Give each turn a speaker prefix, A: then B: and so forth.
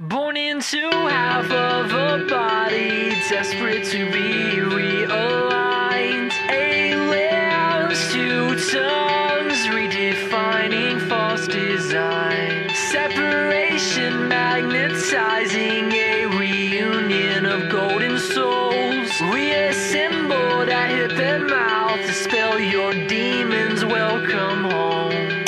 A: Born into half of a body, desperate to be realigned. Aliens, two tongues, redefining false design. Separation, magnetizing a reunion of golden souls. Reassembled at hip and mouth to spell your demons welcome home.